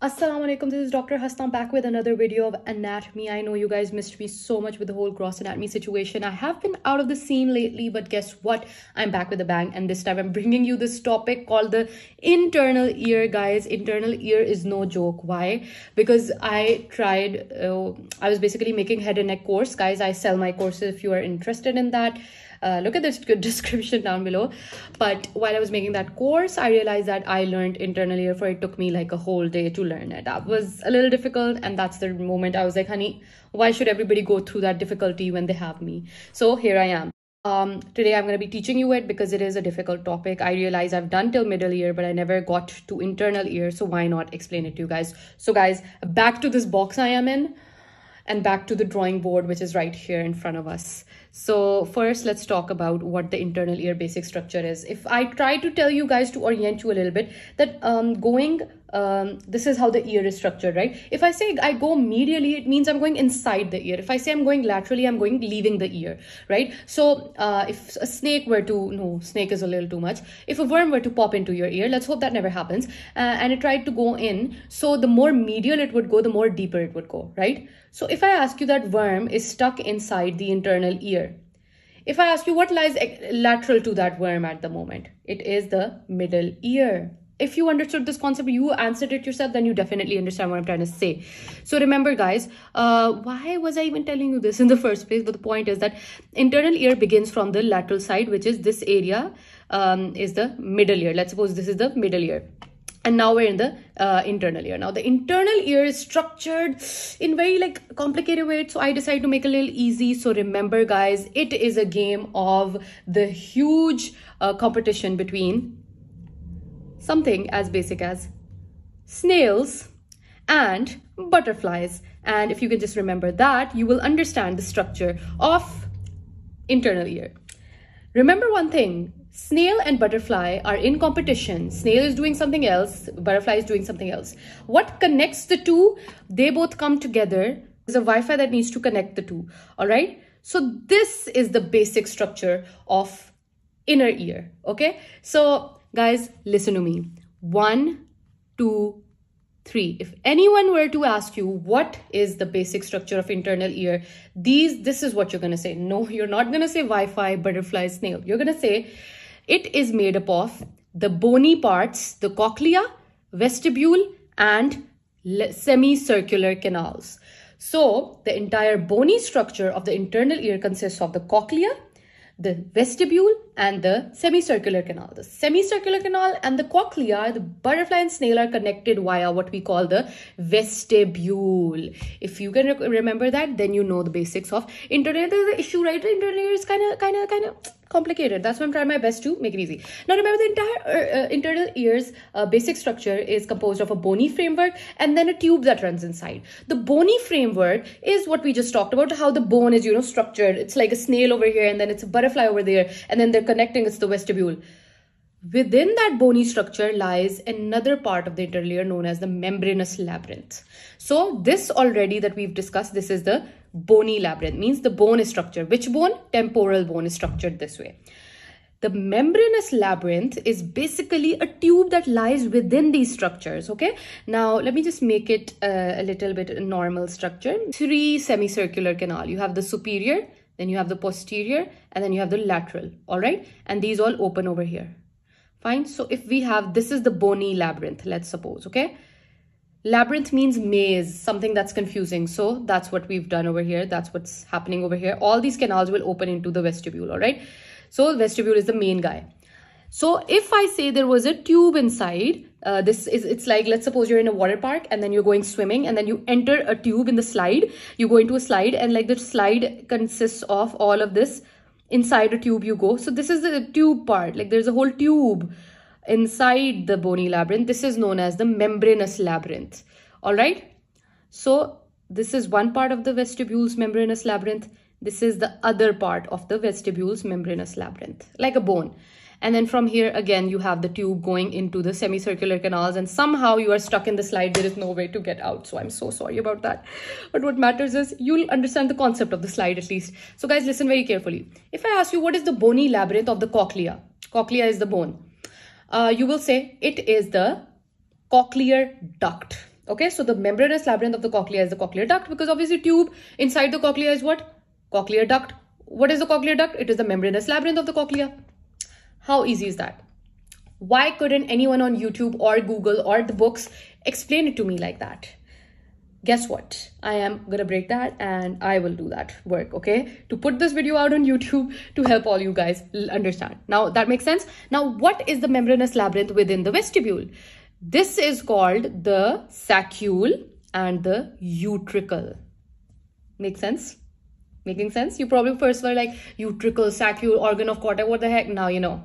Assalamu alaikum, this is Dr. Hasna back with another video of anatomy. I know you guys missed me so much with the whole gross anatomy situation. I have been out of the scene lately, but guess what? I'm back with a bang and this time I'm bringing you this topic called the internal ear, guys. Internal ear is no joke. Why? Because I tried, uh, I was basically making head and neck course. Guys, I sell my courses if you are interested in that uh, look at this description down below but while i was making that course i realized that i learned internal ear for it took me like a whole day to learn it that was a little difficult and that's the moment i was like honey why should everybody go through that difficulty when they have me so here i am um, today I'm going to be teaching you it because it is a difficult topic. I realize I've done till middle ear, but I never got to internal ear. So why not explain it to you guys? So guys, back to this box I am in and back to the drawing board, which is right here in front of us. So first, let's talk about what the internal ear basic structure is. If I try to tell you guys to orient you a little bit, that um, going um, this is how the ear is structured, right? If I say I go medially, it means I'm going inside the ear. If I say I'm going laterally, I'm going leaving the ear, right? So uh, if a snake were to, no, snake is a little too much. If a worm were to pop into your ear, let's hope that never happens, uh, and it tried to go in, so the more medial it would go, the more deeper it would go, right? So if I ask you that worm is stuck inside the internal ear, if I ask you what lies lateral to that worm at the moment, it is the middle ear. If you understood this concept you answered it yourself then you definitely understand what i'm trying to say. So remember guys uh, why was i even telling you this in the first place? But the point is that internal ear begins from the lateral side which is this area um, is the middle ear. Let's suppose this is the middle ear and now we're in the uh, internal ear now the internal ear is structured in very like complicated way so i decided to make a little easy so remember guys it is a game of the huge uh, competition between something as basic as snails and butterflies. And if you can just remember that, you will understand the structure of internal ear. Remember one thing, snail and butterfly are in competition. Snail is doing something else, butterfly is doing something else. What connects the two? They both come together. There's a Wi-Fi that needs to connect the two, all right? So this is the basic structure of inner ear, okay? So Guys, listen to me. One, two, three. If anyone were to ask you what is the basic structure of internal ear, these this is what you're gonna say. No, you're not gonna say Wi-Fi, butterfly, snail. You're gonna say it is made up of the bony parts, the cochlea, vestibule, and semicircular canals. So the entire bony structure of the internal ear consists of the cochlea, the vestibule and the semicircular canal. The semicircular canal and the cochlea, the butterfly and snail are connected via what we call the vestibule. If you can remember that, then you know the basics of internal. The issue, right? Internet is kind of, kind of, kind of complicated. That's why I'm trying my best to make it easy. Now remember the entire uh, uh, internal ear's uh, basic structure is composed of a bony framework and then a tube that runs inside. The bony framework is what we just talked about, how the bone is, you know, structured. It's like a snail over here and then it's a butterfly over there and then they're connecting, it's the vestibule. Within that bony structure lies another part of the internal ear known as the membranous labyrinth. So this already that we've discussed, this is the bony labyrinth, means the bone is structured. Which bone? Temporal bone is structured this way. The membranous labyrinth is basically a tube that lies within these structures, okay? Now, let me just make it uh, a little bit normal structure. Three semicircular canal. You have the superior, then you have the posterior, and then you have the lateral, all right? And these all open over here. Fine. So if we have, this is the bony labyrinth, let's suppose, okay? Labyrinth means maze, something that's confusing. So that's what we've done over here. That's what's happening over here. All these canals will open into the vestibule, all right? So vestibule is the main guy. So if I say there was a tube inside, uh, this is, it's like, let's suppose you're in a water park and then you're going swimming and then you enter a tube in the slide. You go into a slide and like the slide consists of all of this inside a tube you go. So this is the tube part, like there's a whole tube inside the bony labyrinth. This is known as the membranous labyrinth. All right. So this is one part of the vestibule's membranous labyrinth. This is the other part of the vestibule's membranous labyrinth, like a bone. And then from here, again, you have the tube going into the semicircular canals and somehow you are stuck in the slide. There is no way to get out. So I'm so sorry about that. But what matters is you'll understand the concept of the slide at least. So guys, listen very carefully. If I ask you, what is the bony labyrinth of the cochlea? Cochlea is the bone. Uh, you will say it is the cochlear duct Okay, so the membranous labyrinth of the cochlea is the cochlear duct because obviously tube inside the cochlea is what? Cochlear duct. What is the cochlear duct? It is the membranous labyrinth of the cochlea. How easy is that? Why couldn't anyone on YouTube or Google or the books explain it to me like that? Guess what? I am gonna break that and I will do that work, okay? To put this video out on YouTube to help all you guys understand. Now that makes sense. Now, what is the membranous labyrinth within the vestibule? This is called the saccule and the utricle. Make sense? Making sense? You probably first were like utricle, saccule, organ of Corti. What the heck? Now you know.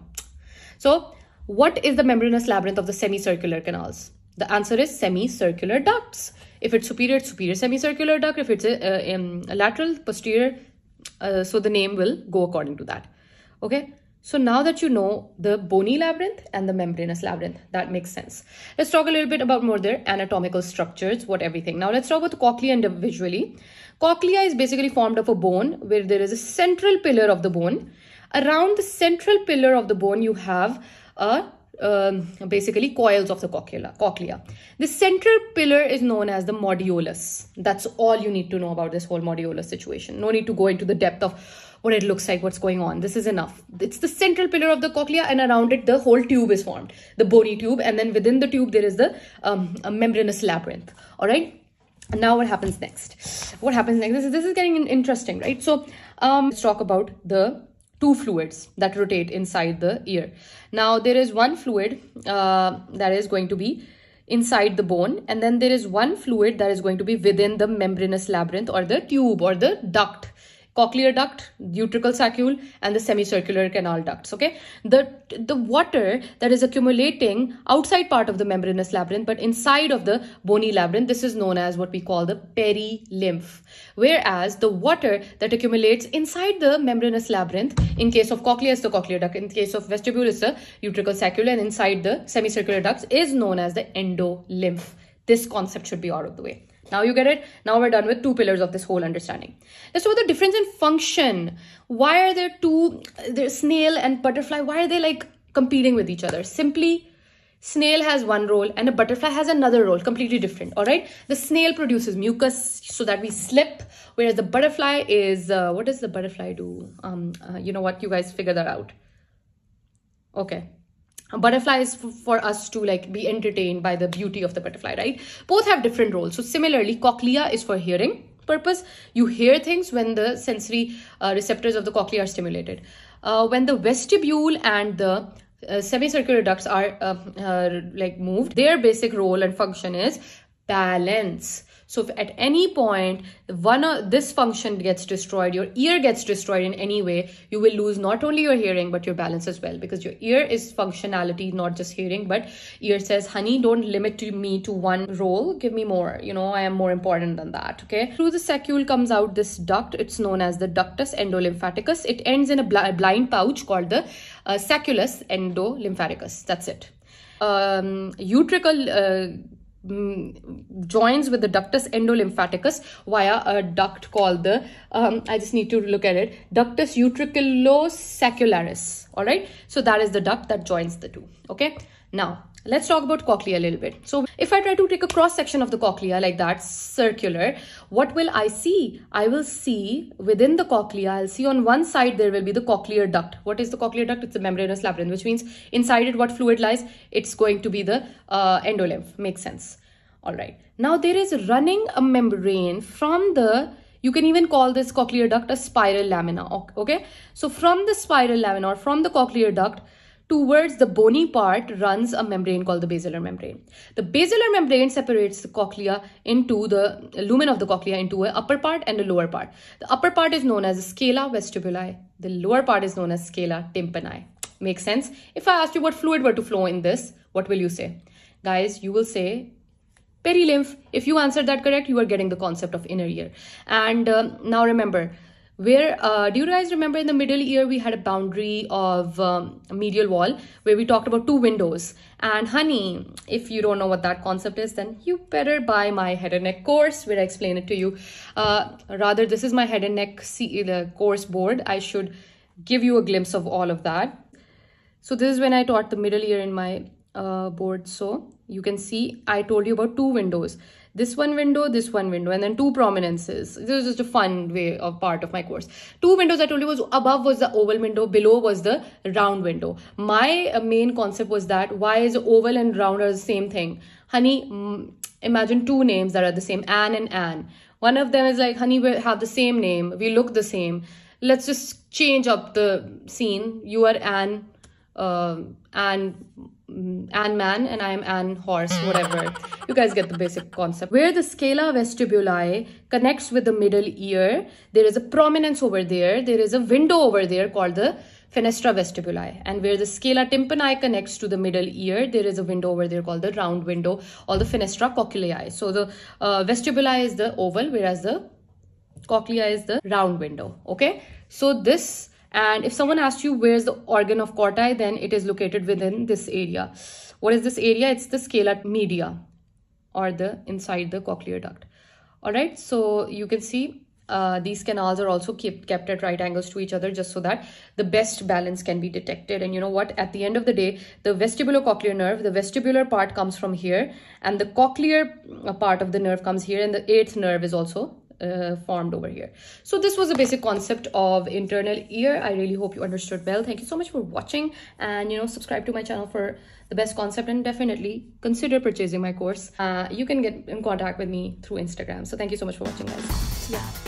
So, what is the membranous labyrinth of the semicircular canals? The answer is semicircular ducts. If it's superior, it's superior semicircular duct. If it's a, a, a lateral, posterior, uh, so the name will go according to that. Okay. So now that you know the bony labyrinth and the membranous labyrinth, that makes sense. Let's talk a little bit about more their anatomical structures, what everything. Now let's talk about the cochlea individually. Cochlea is basically formed of a bone where there is a central pillar of the bone. Around the central pillar of the bone, you have a um, basically coils of the cochlea, cochlea. The central pillar is known as the modiolus. That's all you need to know about this whole modiolus situation. No need to go into the depth of what it looks like, what's going on. This is enough. It's the central pillar of the cochlea and around it the whole tube is formed, the bony tube. And then within the tube there is the um, membranous labyrinth. All right. Now what happens next? What happens next? This is, this is getting interesting, right? So um, let's talk about the two fluids that rotate inside the ear. Now there is one fluid uh, that is going to be inside the bone and then there is one fluid that is going to be within the membranous labyrinth or the tube or the duct cochlear duct, utricle saccule, and the semicircular canal ducts. Okay, the the water that is accumulating outside part of the membranous labyrinth, but inside of the bony labyrinth, this is known as what we call the perilymph. Whereas the water that accumulates inside the membranous labyrinth, in case of cochlea is the cochlear duct, in case of vestibule is the utricle saccule, and inside the semicircular ducts is known as the endolymph. This concept should be out of the way. Now you get it? Now we're done with two pillars of this whole understanding. Let's talk about the difference in function. Why are there two, there's snail and butterfly, why are they like competing with each other? Simply, snail has one role and a butterfly has another role, completely different, all right? The snail produces mucus so that we slip, whereas the butterfly is, uh, what does the butterfly do? Um, uh, you know what, you guys figure that out. Okay, butterfly is for us to like be entertained by the beauty of the butterfly right? Both have different roles. So similarly cochlea is for hearing purpose. You hear things when the sensory uh, receptors of the cochlea are stimulated. Uh, when the vestibule and the uh, semicircular ducts are uh, uh, like moved their basic role and function is balance so if at any point one of this function gets destroyed, your ear gets destroyed in any way, you will lose not only your hearing but your balance as well because your ear is functionality, not just hearing. But ear says, honey, don't limit me to one role. Give me more. You know, I am more important than that. Okay. Through the saccule comes out this duct. It's known as the ductus endolymphaticus. It ends in a bl blind pouch called the uh, sacculus endolymphaticus. That's it. Um, utricle uh, Mm, joins with the ductus endolymphaticus via a duct called the um, i just need to look at it ductus utriculosaccularis all right? So that is the duct that joins the two. Okay? Now let's talk about cochlea a little bit. So if i try to take a cross section of the cochlea like that circular what will i see? I will see within the cochlea i'll see on one side there will be the cochlear duct. What is the cochlear duct? It's a membranous labyrinth which means inside it what fluid lies? It's going to be the uh, endolymph makes sense. All right. Now there is running a membrane from the you can even call this cochlear duct a spiral lamina okay? So from the spiral lamina or from the cochlear duct towards the bony part runs a membrane called the basilar membrane. The basilar membrane separates the cochlea into the lumen of the cochlea into an upper part and a lower part. The upper part is known as scala vestibuli. The lower part is known as scala tympani. Makes sense? If I asked you what fluid were to flow in this, what will you say? Guys, you will say perilymph. If you answered that correct, you are getting the concept of inner ear. And um, now remember, where uh, do you guys remember in the middle ear we had a boundary of um, medial wall where we talked about two windows? And honey if you don't know what that concept is then you better buy my head and neck course. Where i explain it to you. Uh, rather this is my head and neck course board. I should give you a glimpse of all of that. So this is when i taught the middle ear in my uh, board. So you can see I told you about two windows. This one window this one window and then two prominences. This is just a fun way of part of my course. Two windows I told you was above was the oval window below was the round window. My uh, main concept was that why is oval and round are the same thing? Honey imagine two names that are the same Anne and Anne. One of them is like honey we have the same name we look the same. Let's just change up the scene. You are Anne uh, Anne man and I'm Anne horse, whatever. you guys get the basic concept. Where the scala vestibuli connects with the middle ear, there is a prominence over there. There is a window over there called the fenestra vestibuli. And where the scala tympani connects to the middle ear, there is a window over there called the round window or the fenestra cochleae. So the uh, vestibuli is the oval, whereas the cochlea is the round window. Okay. So this and if someone asks you where's the organ of corti, then it is located within this area. What is this area? It's the scala media or the inside the cochlear duct. All right, so you can see uh, these canals are also kept, kept at right angles to each other just so that the best balance can be detected. And you know what? At the end of the day, the vestibulocochlear nerve, the vestibular part comes from here and the cochlear uh, part of the nerve comes here and the eighth nerve is also uh, formed over here. So this was a basic concept of internal ear. I really hope you understood well. Thank you so much for watching and you know subscribe to my channel for the best concept and definitely consider purchasing my course. Uh, you can get in contact with me through Instagram. So thank you so much for watching guys. Yeah.